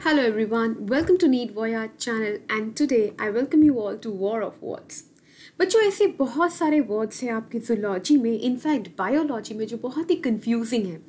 Hello everyone, welcome to Need Voyage channel and today I welcome you all to War of Words. बच्चों ऐसे बहुत सारे words हैं आपकी जोलॉजी में इनफैक्ट बायोलॉजी में जो बहुत ही कंफ्यूजिंग है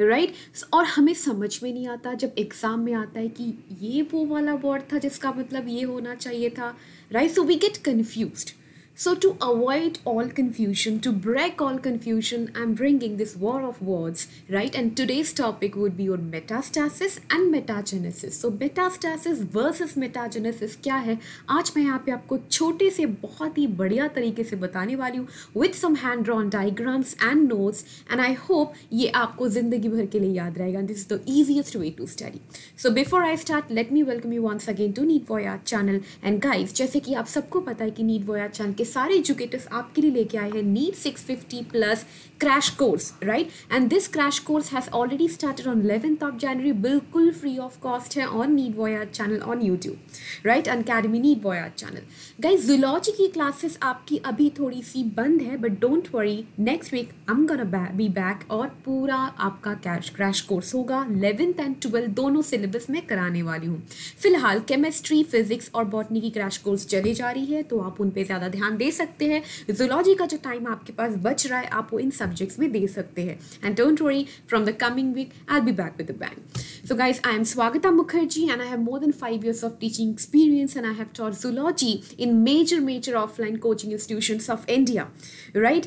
राइट right? और हमें समझ में नहीं आता जब एग्ज़ाम में आता है कि ये वो वाला वर्ड था जिसका मतलब ये होना चाहिए था right so we get confused So, to avoid all confusion, to break all confusion, I'm bringing this war of words, right? And today's topic would be your metastasis and metagenesis. So, metastasis versus metagenesis क्या है आज मैं यहाँ पे आपको छोटे से बहुत ही बढ़िया तरीके से बताने वाली हूँ with some hand drawn diagrams and notes and I hope ये आपको ज़िंदगी भर के लिए याद रहेगा this is the easiest way to study. So, before I start, let me welcome you once again to Need Voyage channel and guys जैसे कि आप सबको पता है कि Need Voyage channel के सारे एजुकेटर्स आपके लिए लेके आए हैं। NEET 650 plus crash course right and this crash course has already started on 11th of January बिल्कुल फ्री ऑफ़ कॉस्ट है on NEET voyage channel on YouTube right academy NEET voyage channel guys zoology की classes आपकी अभी थोड़ी सी बंद है but don't worry next week I'm gonna be back और पूरा आपका कैश क्रैश कोर्स होगा। इलेवेंथ एंड ट्वेल्थ दोनों सिलेबस में कराने वाली हूँ। फ़िलहाल केमिस्ट्री फिजिक्स और बॉटनी की क्रैश कोर्स चली जा रही है तो आप उन पर ज़्यादा ध्यान दे सकते हैं। जूलॉजी का जो टाइम आपके पास बच रहा है, आप वो इन सब्जेक्ट्स में दे सकते हैं। And don't worry from the coming week I be back with bank so guys I am Swagata Mukherjee and I have more than five years of teaching experience and I have taught zoology in major major offline coaching institutions of India right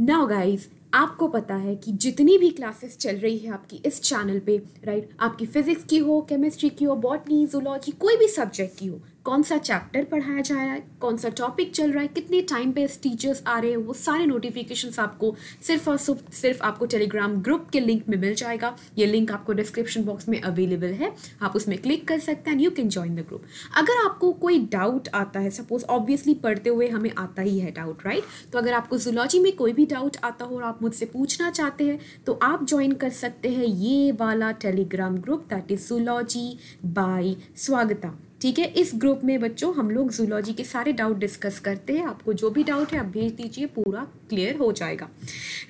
now guys आपको पता है कि जितनी भी classes चल रही है आपकी इस चैनल पे राइट आपकी फिजिक्स की हो केमिस्ट्री की हो बॉटनी जूलॉजी कोई भी सब्जेक्ट की हो कौन सा चैप्टर पढ़ाया जा रहा है, कौन सा टॉपिक चल रहा है, कितने टाइम पे टीचर्स आ रहे हैं, वो सारे नोटिफिकेशन आपको सिर्फ़ और सिर्फ़ सिर्फ़ आपको टेलीग्राम ग्रुप के लिंक में मिल जाएगा। ये लिंक आपको डिस्क्रिप्शन बॉक्स में अवेलेबल है। आप उसमें क्लिक कर सकते हैं you can join the group अगर आपको कोई डाउट आता है सपोज़ ऑब्वियसली पढ़ते हुए हमें आता ही है डाउट राइट right? तो अगर आपको जुलॉजी में कोई भी डाउट आता हो और आप मुझसे पूछना चाहते हैं तो आप ज्वाइन कर सकते हैं ये वाला Telegram group that is zoology by Swagata ठीक है? इस ग्रुप में बच्चों, हम लोग जूलॉजी के सारे डाउट डिस्कस करते हैं। आपको जो भी डाउट है, आप भेज दीजिए, पूरा क्लियर हो जाएगा।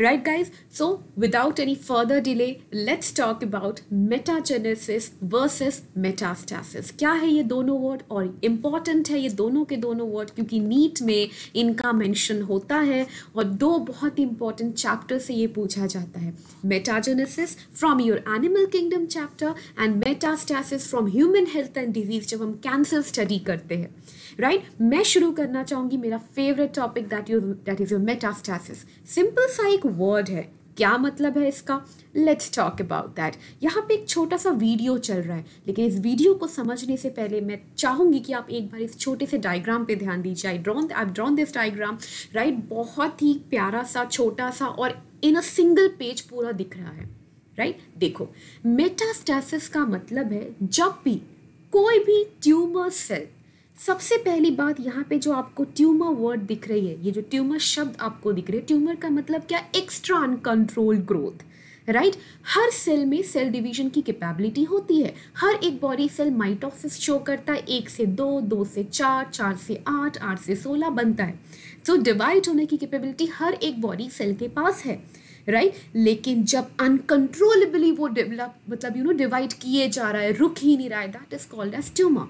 Right guys so without any further delay let's talk about metagenesis versus metastasis क्या है ये दोनों वर्ड और इंपॉर्टेंट है ये दोनों के दोनों वर्ड क्योंकि नीट में इनका मेंशन होता है और दो बहुत इंपॉर्टेंट चैप्टर से ये पूछा जाता है। Metagenesis from your animal kingdom chapter and metastasis from human health and disease जब हम कैंसर स्टडी करते हैं राइट right? मैं शुरू करना चाहूँगी मेरा favourite topic that you that is your metastasis simple सा एक वर्ड है। क्या मतलब है इसका? लेट्स टॉक अबाउट दैट यहाँ पे एक छोटा सा वीडियो चल रहा है, लेकिन इस वीडियो को समझने से पहले मैं चाहूँगी कि आप एक बार इस छोटे से डायग्राम पे ध्यान दीजिए। I drawn I drawn this diagram right बहुत ही प्यारा सा, छोटा सा और इन अ सिंगल पेज पूरा दिख रहा है राइट right? देखो मेटास्टैसिस का मतलब है जब भी कोई भी ट्यूमर सेल, सबसे पहली बात यहाँ पे जो आपको ट्यूमर वर्ड दिख रही है, ये जो ट्यूमर शब्द आपको दिख रही है, ट्यूमर का मतलब क्या? Extra uncontrolled growth right? हर सेल में सेल डिवीज़न की कैपेबिलिटी होती है। हर एक बॉडी सेल माइटोसिस शो करता है, एक से दो दो से चार चार से आठ आठ से सोलह बनता है। तो डिवाइड होने की कैपेबिलिटी हर एक बॉडी सेल के पास है। Right right? लेकिन जब अनकंट्रोलेबली वो डेवलप मतलब यू नो डिवाइड किए जा रहा है, रुक ही नहीं रहा है that is called as tumour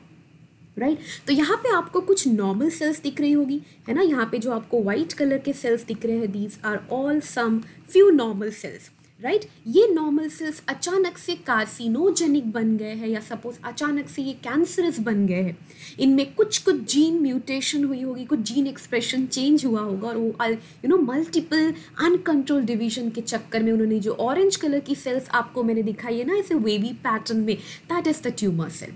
right तो यहाँ पे आपको कुछ नॉर्मल सेल्स दिख रही होगी, है ना? यहाँ पे जो आपको व्हाइट कलर के सेल्स दिख रहे हैं these are all some few normal cells right right? ये नॉर्मल सेल्स अचानक से कार्सिनोजेनिक बन गए हैं या सपोज़ अचानक से ये कैंसरस बन गए हैं। इनमें कुछ कुछ जीन म्यूटेशन हुई होगी, कुछ जीन एक्सप्रेशन चेंज हुआ होगा और वो you know multiple uncontrolled division के चक्कर में उन्होंने जो ऑरेंज कलर की सेल्स आपको मैंने दिखाई है ना इसे वेवी पैटर्न में that is the tumour cell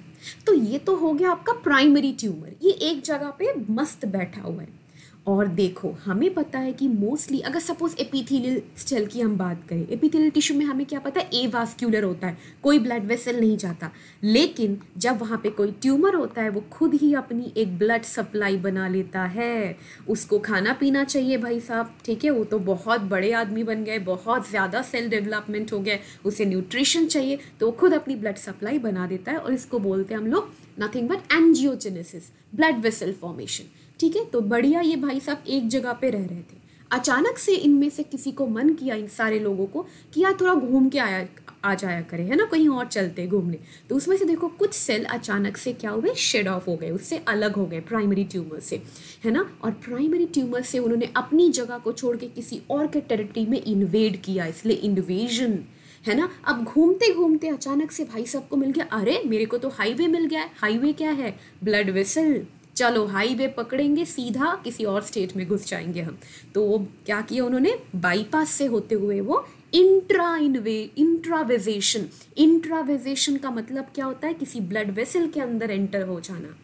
तो ये तो हो गया आपका प्राइमरी ट्यूमर ये एक जगह पे मस्त बैठा हुआ है। और देखो, हमें पता है कि मोस्टली अगर सपोज़ एपिथेलियल सेल की हम बात करें एपिथेलियल टिश्यू में हमें क्या पता है? ए वास्क्यूलर होता है, कोई ब्लड वेसल नहीं जाता। लेकिन जब वहाँ पे कोई ट्यूमर होता है, वो खुद ही अपनी एक ब्लड सप्लाई बना लेता है। उसको खाना पीना चाहिए भाई साहब, ठीक है? वो तो बहुत बड़े आदमी बन गए, बहुत ज़्यादा सेल डेवलपमेंट हो गया, उसे न्यूट्रिशन चाहिए तो वो खुद अपनी ब्लड सप्लाई बना देता है और इसको बोलते हैं हम लोग nothing but angiogenesis blood vessel formation ठीक है? तो बढ़िया ये भाई साहब एक जगह पे रह रहे थे। अचानक से इनमें से किसी को मन किया, इन सारे लोगों को, कि यार थोड़ा घूम के आया, आ जाया करे, है ना? कहीं और चलते घूमने। तो उसमें से देखो, कुछ सेल अचानक से क्या हुए? शेड ऑफ़ हो गए, उससे अलग हो गए प्राइमरी ट्यूमर से, है ना? और प्राइमरी ट्यूमर से उन्होंने अपनी जगह को छोड़ के किसी और के टेरिटरी में इन्वेड किया, इसलिए इन्वेजन है ना? अब घूमते घूमते अचानक से भाई साहब को मिल गया। अरे, मेरे को तो हाईवे मिल गया है। हाईवे क्या है? ब्लड वेसल चलो हाईवे पकड़ेंगे, सीधा किसी और स्टेट में घुस जाएँगे हम। तो वो क्या किया उन्होंने? बाईपास से होते हुए वो इंट्रा इनवे इंट्रावेजेशन इंट्रावेजेशन का मतलब क्या होता है? किसी ब्लड वेसल के अंदर एंटर हो जाना।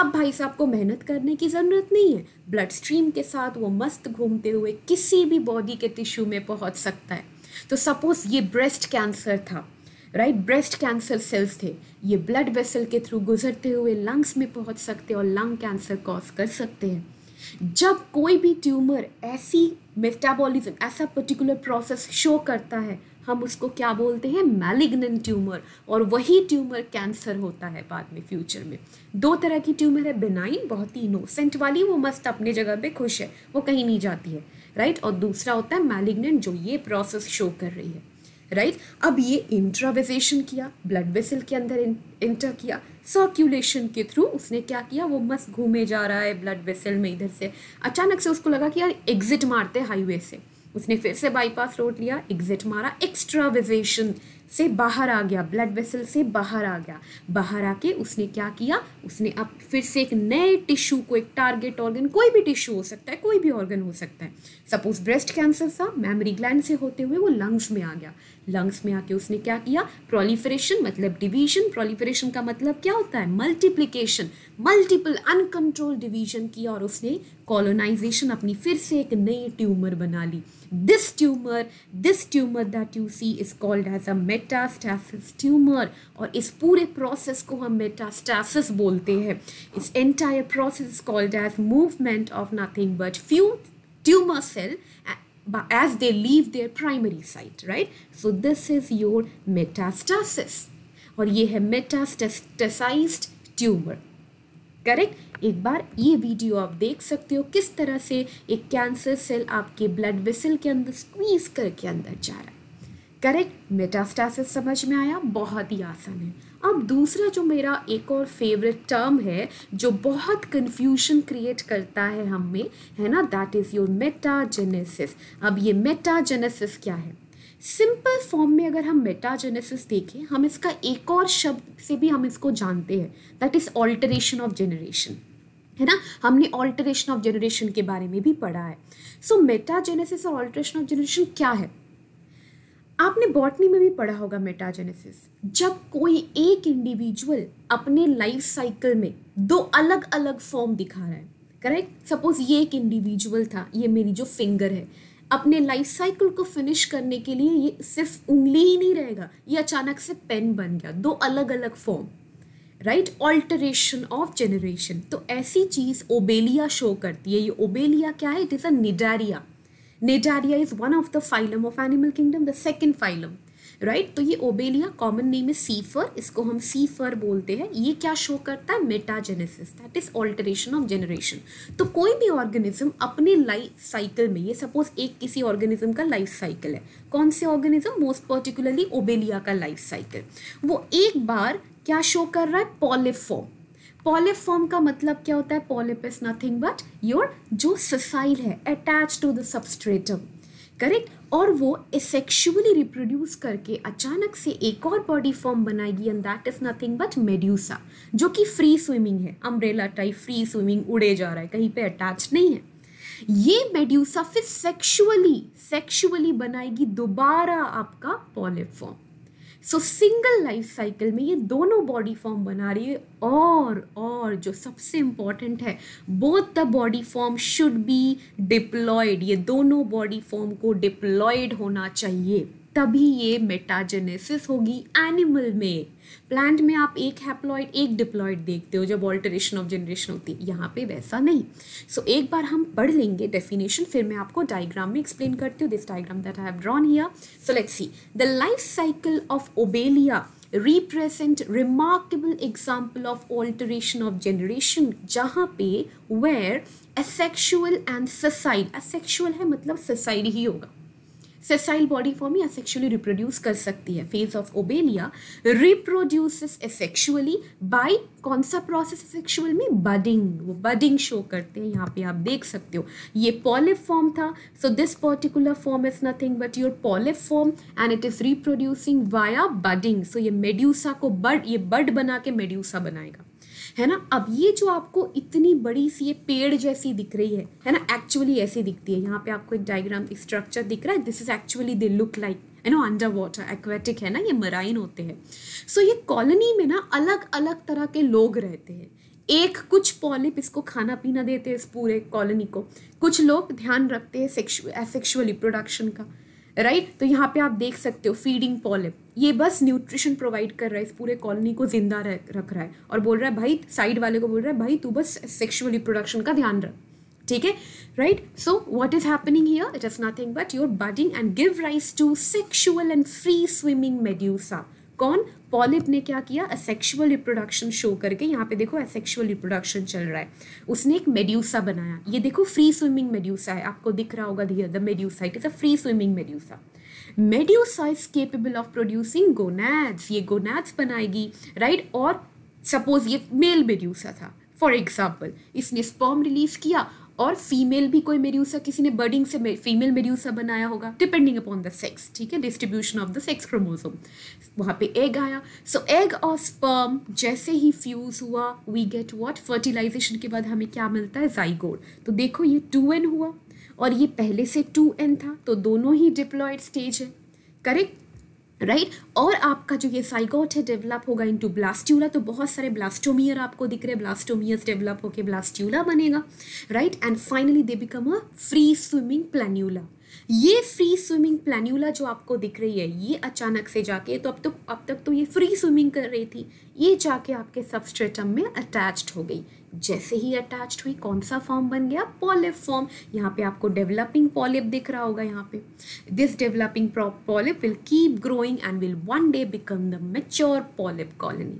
अब भाई साहब को मेहनत करने की ज़रूरत नहीं है। ब्लड स्ट्रीम के साथ वो मस्त घूमते हुए किसी भी बॉडी के टिश्यू में पहुँच सकता है। तो सपोज़ ये ब्रेस्ट कैंसर था राइट ब्रेस्ट कैंसर सेल्स थे। ये ब्लड वेसल के थ्रू गुजरते हुए लंग्स में पहुँच सकते और लंग कैंसर कॉज कर सकते हैं। जब कोई भी ट्यूमर ऐसी मेटाबॉलिज्म ऐसा पर्टिकुलर प्रोसेस शो करता है, हम उसको क्या बोलते हैं? मैलिग्नेंट ट्यूमर और वही ट्यूमर कैंसर होता है बाद में फ्यूचर में। दो तरह की ट्यूमर है बिनाइन बहुत ही इनोसेंट वाली, वो मस्त अपने जगह पे खुश है, वो कहीं नहीं जाती है। राइट? और दूसरा होता है मैलिग्नेंट जो ये प्रोसेस शो कर रही है, राइट? अब ये इंट्रावेजेशन किया ब्लड वेसल के अंदर इंटर किया सर्कुलेशन के थ्रू उसने क्या किया? वो मस्त घूमे जा रहा है ब्लड वेसल में इधर से। अचानक से उसको लगा कि यार एग्जिट मारते हाईवे से। उसने फिर से बाईपास रोड लिया एग्जिट मारा एक्स्ट्राविजेशन से बाहर आ गया ब्लड वेसल से बाहर आ गया। बाहर आके उसने क्या किया? उसने अब फिर से एक नए टिश्यू को, एक टारगेट ऑर्गन कोई भी टिश्यू हो सकता है, कोई भी ऑर्गन हो सकता है। सपोज़ ब्रेस्ट कैंसर था मेमोरी ग्लैंड से होते हुए वो लंग्स में आ गया। लंग्स में आके उसने क्या किया? प्रोलिफरेशन मतलब डिवीज़न प्रोलिफरेशन का मतलब क्या होता है? मल्टीप्लीकेशन मल्टीपल अनकंट्रोल डिवीज़न किया और उसने कॉलोनाइजेशन अपनी फिर से एक नई ट्यूमर बना ली। This tumour this tumour that you see is called as a metastasis tumour और इस पूरे प्रोसेस को हम मेटास्टैसिस बोलते हैं। इस entire process called as movement of nothing but few tumor cell as they leave their primary site, right? So this is your metastasis और ये है मेटास्टेसाइज्ड ट्यूमर करेक्ट एक बार ये वीडियो आप देख सकते हो किस तरह से एक कैंसर सेल आपके ब्लड वेसल के अंदर स्क्वीज करके अंदर जा रहा है। करेक्ट मेटास्टासिस समझ में आया? बहुत ही आसान है। अब दूसरा जो मेरा एक और फेवरेट टर्म है, जो बहुत कंफ्यूजन क्रिएट करता है हम में, है ना? दैट इज़ योर मेटाजेनेसिस अब ये मेटाजेनेसिस क्या है? सिंपल फॉर्म में अगर हम मेटाजेनेसिस देखें, हम इसका एक और शब्द से भी हम इसको जानते हैं। That is alteration of generation है ना? हमने ऑल्टरेशन ऑफ़ जेनरेशन के बारे में भी पढ़ा है। सो मेटाजेनेसिस और ऑल्टरेशन ऑफ़ जेनरेशन क्या है? आपने बॉटनी में भी पढ़ा होगा मेटाजेनेसिस जब कोई एक इंडिविजुअल अपने लाइफ साइकिल में दो अलग अलग फॉर्म दिखा रहा है करेक्ट सपोज़ ये एक इंडिविजुअल था, ये मेरी जो फिंगर है। अपने लाइफ साइकिल को फिनिश करने के लिए ये सिर्फ़ उंगली ही नहीं रहेगा, ये अचानक से पेन बन गया, दो अलग अलग form right alteration of generation तो ऐसी चीज़ ओबेलिया शो करती है। ये ओबेलिया क्या है? It is a Cnidaria Cnidaria is one of the phylum of animal kingdom the second phylum right तो ये ओबेलिया कॉमन नेम है सीफर इसको हम सीफर बोलते हैं। ये क्या शो करता है? Metagenesis that is alteration of generation तो कोई भी ऑर्गेनिज्म अपने लाइफ साइकिल में, ये सपोज़ एक किसी ऑर्गेनिज्म का लाइफ साइकिल है। कौन से ऑर्गेनिज्म मोस्ट पर्टिकुलरली ओबेलिया का लाइफ साइकिल वो एक बार क्या शो कर रहा है? पॉलिफॉर्म पॉलिफॉर्म का मतलब क्या होता है? Polyp is nothing but your जो ससाइल है attach to the substratum correct और वो सेक्शुअली रिप्रोड्यूस करके अचानक से एक और बॉडी फॉर्म बनाएगी and that is nothing but medusa जो कि फ्री स्विमिंग है. अम्ब्रेला टाइप फ्री स्विमिंग उड़े जा रहा है, कहीं पे अटैच नहीं है. ये मेड्यूसा फिर सेक्शुअली सेक्शुअली बनाएगी दोबारा आपका polyp form so single life cycle में ये दोनों बॉडी फॉर्म बना रही है। और और जो सबसे इंपॉर्टेंट है both the body form should be diploid ये दोनों बॉडी फॉर्म को डिप्लॉयड होना चाहिए। तभी ये मेटाजेनेसिस होगी एनिमल में। प्लांट में आप एक हैप्लॉइड एक डिप्लॉइड देखते हो जब ऑल्टरेशन ऑफ़ जनरेशन होती है। यहाँ पे वैसा नहीं। सो so, एक बार हम पढ़ लेंगे डेफिनेशन फिर मैं आपको डायग्राम में एक्सप्लेन करती हूँ। This diagram that I have drawn here so let's see the life cycle of Obelia represent remarkable example of alteration of generation जहाँ पे where asexual and sessile asexual है मतलब sessile ही होगा। सेसाइल बॉडी फॉर्म या sexually reproduce कर सकती है phase of Obelia reproduces asexually by कौन सा प्रोसेस सेक्सुअल में बडिंग वो बडिंग शो करते हैं, यहाँ पे आप देख सकते हो। ये पॉलिप फॉर्म था so this particular form is nothing but your polyp form and it is reproducing via budding so ये मेड्यूसा को बड ये बड बना के मेड्यूसा बनाएगा। है ना? अब ये जो आपको इतनी बड़ी सी ये पेड़ जैसी दिख रही है है ना? एक्चुअली ऐसी दिखती है। यहाँ पे आपको एक डायग्राम स्ट्रक्चर दिख रहा है। This is actually they look like you know under water aquatic है ना ये मराइन होते हैं। सो so, ये कॉलोनी में ना अलग अलग तरह के लोग रहते हैं। एक कुछ पॉलिप इसको खाना पीना देते हैं इस पूरे कॉलोनी को। कुछ लोग ध्यान रखते हैं सेक्शुअल रिप्रोडक्शन का। Right right? तो यहाँ पे आप देख सकते हो फीडिंग पॉलिप ये बस न्यूट्रिशन प्रोवाइड कर रहा है इस पूरे कॉलोनी को ज़िंदा रख रहा है। और बोल रहा है भाई साइड वाले को बोल रहा है भाई तू बस सेक्शुअल रिप्रोडक्शन का ध्यान रख। ठीक है? Right so what is happening here it is nothing but your budding and give rise to sexual and free swimming medusa कौन? पॉलिप ने क्या किया? असेक्शुअल रिप्रोडक्शन शो करके, यहाँ पे देखो असेक्शुअल रिप्रोडक्शन चल रहा है। उसने एक मेड्यूसा बनाया। ये देखो फ्री स्विमिंग मेड्यूसा है। आपको दिख रहा होगा the medusa it is a free swimming medusa medusa is capable of producing gonads ये गोनैड्स बनाएगी राइट right? और सपोज़ ये मेल मेड्यूसा था। फॉर एग्ज़ाम्पल इसने स्पर्म रिलीज़ किया और फीमेल भी कोई मेड्यूसा किसी ने बर्डिंग से फीमेल मेड्यूसा बनाया होगा डिपेंडिंग अपॉन द सेक्स ठीक है? Distribution of the sex chromosome वहाँ पे एग आया. सो एग और स्पर्म जैसे ही फ्यूज हुआ वी गेट व्हाट फर्टिलाइजेशन के बाद हमें क्या मिलता है? जाइगोड तो देखो, ये टू एन हुआ और ये पहले से टू एन था तो दोनों ही डिप्लॉयड स्टेज है. Correct right right? और आपका जो ये साइगोट है डेवलप होगा इनटू ब्लास्ट्यूला तो बहुत सारे ब्लास्टोमियर आपको दिख रहे ब्लास्टोमियर्स डेवलप होके ब्लास्ट्यूला बनेगा right and finally they become a free swimming planula ये फ्री स्विमिंग प्लान्यूला जो आपको दिख रही है, ये अचानक से जाके तो अब तो अब तक तो ये फ्री स्विमिंग कर रही थी, ये जाके आपके सबस्ट्रेटम में अटैच्ड हो गई। जैसे ही अटैच्ड हुई, कौन सा फॉर्म बन गया? पॉलिप फॉर्म यहाँ पे आपको डेवलपिंग पॉलिप दिख रहा होगा यहाँ पे. This developing polyp will keep growing and will one day become the mature polyp colony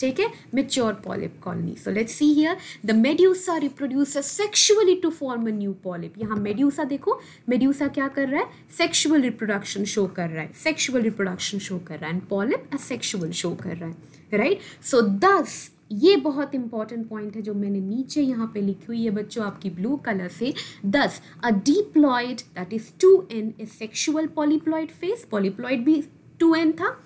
ठीक है? Mature polyp colony so let's see here the medusa reproduces sexually to form a new polyp यहाँ medusa देखो. Medusa क्या कर रहा है? Sexual reproduction show कर रहा है. सेक्सुअल रिप्रोडक्शन शो कर रहा है. एंड पॉलिप असेक्सुअल शो कर रहा है. राइट सो दस ये बहुत इंपॉर्टेंट पॉइंट है जो मैंने नीचे यहाँ पे लिखी हुई है बच्चों आपकी ब्लू कलर से। Thus a diploid that is two n asexual polypoid phase polypoid भी टू एन था।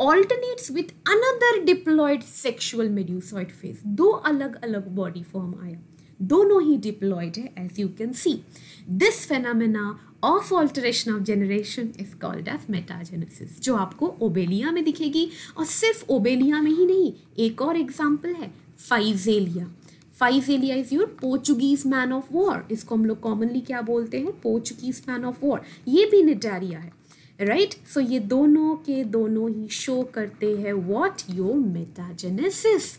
Alternates with another diploid sexual medusoid phase दो अलग अलग बॉडी फॉर्म आया दोनों ही डिप्लॉयड है as you can see this phenomena of alteration of generation is called as metagenesis जो आपको ओबेलिया में दिखेगी और सिर्फ़ ओबेलिया में ही नहीं, एक और एग्ज़ाम्पल है, Physalia. Physalia is your Portuguese man of war इसको हम लोग कॉमनली क्या बोलते हैं? पोर्चुगीज मैन ऑफ़ वॉर ये भी निटारिया है राइट right? सो so ये दोनों के दोनों ही शो करते हैं what your metagenesis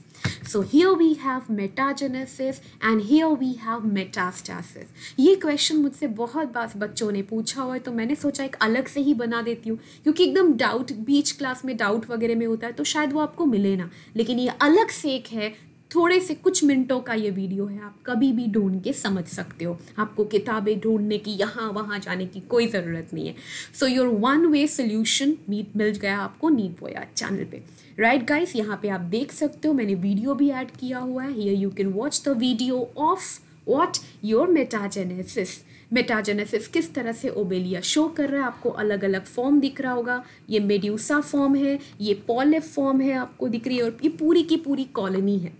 So here we have metagenesis and here we have metastasis. ये क्वेश्चन मुझसे बहुत बार बच्चों ने पूछा हुआ है तो मैंने सोचा एक अलग से ही बना देती हूँ, क्योंकि एकदम डाउट बीच क्लास में डाउट वगैरह में होता है तो शायद वो आपको मिले ना लेकिन ये अलग से एक है थोड़े से कुछ मिनटों का ये वीडियो है, आप कभी भी ढूंढ के समझ सकते हो। आपको किताबें ढूँढने की, यहाँ वहाँ जाने की कोई ज़रूरत नहीं है। So your one way solution NEET मिल गया आपको नीट बोया चैनल पे। राइट गाइस यहाँ पे आप देख सकते हो, मैंने वीडियो भी ऐड किया हुआ है। Here you can watch the video of what your metagenesis metagenesis किस तरह से ओबेलिया शो कर रहा है। आपको अलग अलग फॉर्म दिख रहा होगा। ये मेड्यूसा फॉर्म है, ये पॉलिप फॉर्म है आपको दिख रही है और ये पूरी की पूरी कॉलोनी है।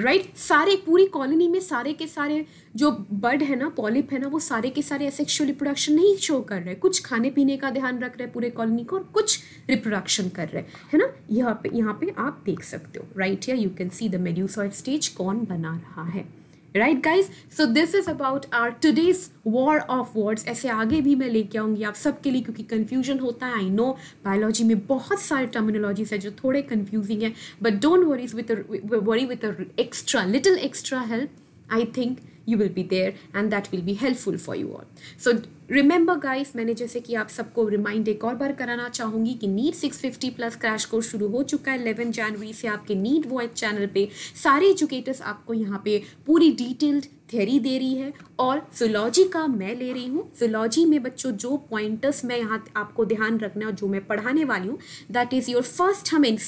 Right right? सारे, पूरी कॉलोनी में सारे के सारे जो बर्ड है ना पॉलिप है ना, वो सारे के सारे सेक्सुअल रिप्रोडक्शन नहीं शो कर रहे। कुछ खाने पीने का ध्यान रख रहे हैं पूरे कॉलोनी को और कुछ रिप्रोडक्शन कर रहे। है ना? यहाँ पे यहाँ पे आप देख सकते हो। राइट या you can see the medusoid stage कौन बना रहा है। Right guys so this is about our today's war of words ऐसे आगे भी मैं लेके आऊँगी आप सबके लिए, क्योंकि कन्फ्यूज़न होता है आई नो बायोलॉजी में बहुत सारे टर्मिनोलॉजीज है जो थोड़े कन्फ्यूजिंग है but don't worries with worry with extra little extra help I think you will be there and that will be helpful for you all. So remember guys, मैंने जैसे कि आप सबको रिमाइंड एक और बार कराना चाहूँगी कि नीट 650 प्लस क्रैश कोर्स शुरू हो चुका है 11 जनवरी से आपके नीट वो चैनल पे। सारे एजुकेटर्स आपको यहाँ पे पूरी डिटेल्ड थियरी दे रही है और जुलॉजी का मैं ले रही हूँ। जुलॉजी में बच्चों जो पॉइंटर्स मैं यहाँ आपको ध्यान रखना और जो मैं पढ़ाने वाली हूँ दैट इज़ योर फ़र्स्ट हम एन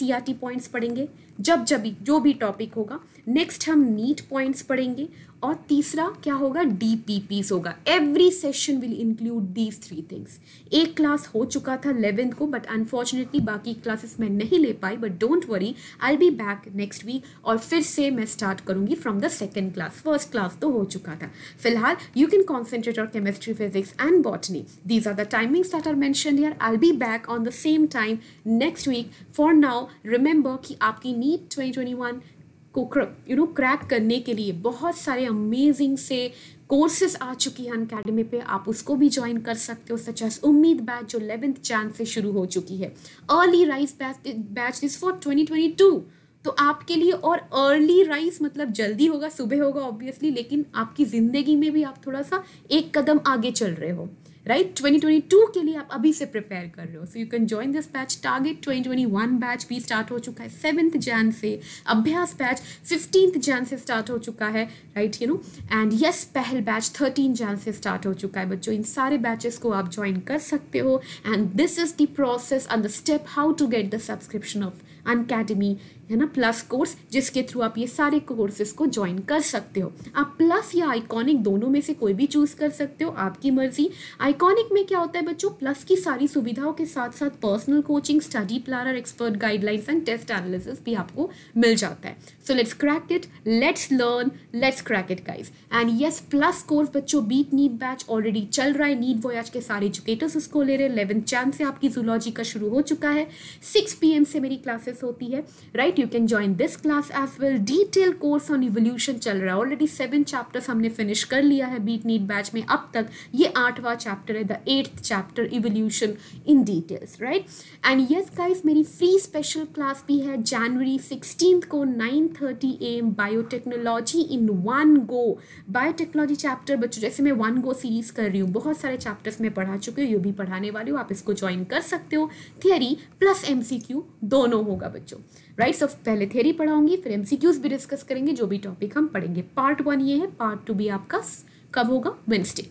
पॉइंट्स पढ़ेंगे। जब जब जो भी टॉपिक होगा नेक्स्ट हम नीट पॉइंट्स पढ़ेंगे और तीसरा क्या होगा? डी पी पीस होगा। Every session will include these three things एक क्लास हो चुका था इलेवेंथ को बट अनफॉर्चुनेटली बाकी क्लासेस मैं नहीं ले पाई but don't worry I be back next week और फिर से मैं स्टार्ट करूँगी from the second class first class तो हो चुका था। फ़िलहाल यू कैन कॉन्सेंट्रेट और chemistry physics and botany these are the timings that are mentioned here I be back on the same time next week for now remember कि आपकी NEET twenty twenty one को you know crack करने के लिए बहुत सारे amazing से courses आ चुकी हैं अकेडमी पे। आप उसको भी ज्वाइन कर सकते हो सच एज उम्मीद बैच जो इलेवेंथ चाँद से शुरू हो चुकी है। Early rise batch batch is for 2022 तो आपके लिए और अर्ली राइज मतलब जल्दी होगा, सुबह होगा ऑब्वियसली लेकिन आपकी ज़िंदगी में भी आप थोड़ा सा एक कदम आगे चल रहे हो। राइट 2022 के लिए आप अभी से प्रिपेयर कर रहे हो। So you can join this batch target 2021 batch भी स्टार्ट हो चुका है। सेवन्थ जैन से, अभ्यास बैच फिफ्टींथ जैन से स्टार्ट हो चुका है। Right you know and yes पहल बैच थर्टीन जैन से स्टार्ट हो चुका है बच्चों। इन सारे बैचेस को आप ज्वाइन कर सकते हो। And this is the process and the step how to get the subscription of Unacademy है ना? प्लस कोर्स जिसके थ्रू आप ये सारे कोर्सेज को ज्वाइन कर सकते हो। आप प्लस या आइकॉनिक दोनों में से कोई भी चूज़ कर सकते हो, आपकी मर्ज़ी। आइकॉनिक में क्या होता है बच्चों? प्लस की सारी सुविधाओं के साथ साथ personal coaching study planner expert guidelines and test analysis भी आपको मिल जाता है। So let's crack it let's learn let's crack it guys and yes plus course बच्चों be it NEET batch already चल रहा है। नीट वोयाज के सारे एजुकेटर्स उसको ले रहे हैं। इलेवन चाँद से आपकी जूलॉजी का शुरू हो चुका है। सिक्स पी से मेरी क्लासेस होती है। Right you can join this class as well detail course on evolution चल रहा है। ऑलरेडी सेवन चैप्टर्स हमने फिनिश कर लिया है बीट नीट बैच में। अब तक ये आठवां चैप्टर है the eighth chapter evolution in details right and yes guys मेरी फ्री स्पेशल क्लास भी है जनवरी सिक्सटीन को nine thirty AM biotechnology in one go biotechnology chapter बच्चों, जैसे मैं वन गो सीरीज़ कर रही हूँ, बहुत सारे चैप्टर्स में पढ़ा चुकी हूँ, ये भी पढ़ाने वाली हूँ, आप इसको ज्वाइन कर सकते हो। थियरी प्लस एमसीक्यू दोनों होगा बच्चों। राइट सब पहले थेरी पढ़ाऊँगी, फिर एमसीक्यूज भी डिस्कस करेंगे, जो भी टॉपिक हम पढ़ेंगे। पार्ट वन ये है पार्ट टू भी आपका कब होगा? Wednesday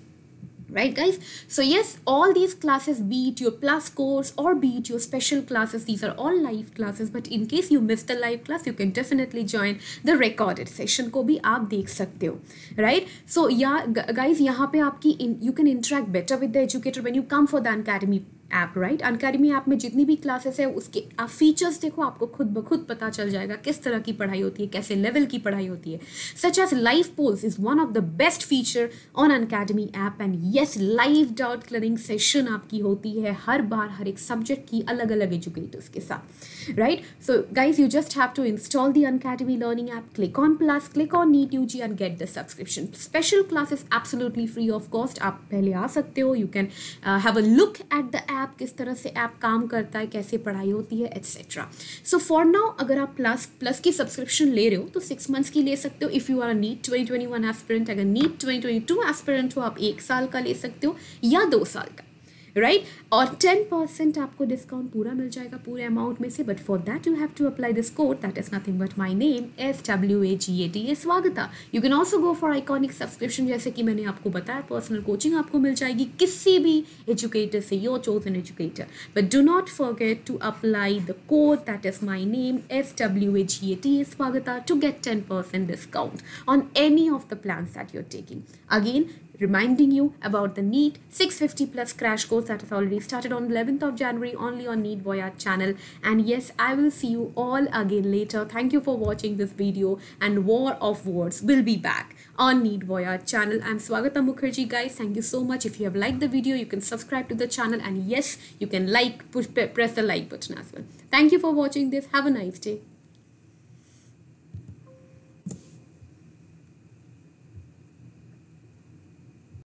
right guys so yes all these classes be it your plus course और be it your special classes these are all live classes but in case you miss the live class you can definitely join the recorded session को भी आप देख सकते हो। Right so या guys यहाँ पे आपकी you can interact better with the educator when you come for the academy app right Unacademy app में जितनी भी क्लासेस है, उसके आप फीचर्स देखो, आपको खुद ब खुद पता चल जाएगा किस तरह की पढ़ाई होती है, कैसे लेवल की पढ़ाई होती है। Such as live polls is one of the best feature on Unacademy app and yes live doubt clearing session आपकी होती है हर बार, हर एक सब्जेक्ट की अलग अलग एजुकेटर्स के साथ right so guys you just have to install the Unacademy learning app click on plus click on NEET U G and get the subscription special classes absolutely free of cost आप पहले आ सकते हो you can have a look at the app किस तरह से app काम करता है, कैसे पढ़ाई होती है एट्सेट्रा सो फॉर नाउ अगर आप प्लस प्लस की सब्सक्रिप्शन ले रहे हो तो सिक्स मंथ्स की ले सकते हो. If you are NEET twenty twenty one aspirant अगर NEET twenty twenty two aspirant हो, आप एक साल का ले सकते हो या दो साल का. राइट और टेन परसेंट आपको डिस्काउंट पूरा मिल जाएगा पूरे अमाउंट में से but for that you have to apply this code that is nothing but my name S W A G A T A Swagata you can also go for iconic subscription जैसे कि मैंने आपको बताया personal coaching आपको मिल जाएगी, किसी भी educator से your chosen educator but do not forget to apply the code that is my name S W A G A T A Swagata to get ten percent discount on any of the plan that you're taking again reminding you about the NEET 650 plus crash course that has already started on 11th of January only on NEET Voyage channel. And yes, I will see you all again later. Thank you for watching this video and War of Words will be back on NEET Voyage channel. I'm Swagata Mukherjee guys. Thank you so much. If you have liked the video, you can subscribe to the channel and yes, you can like, push, press the like button as well. Thank you for watching this. Have a nice day.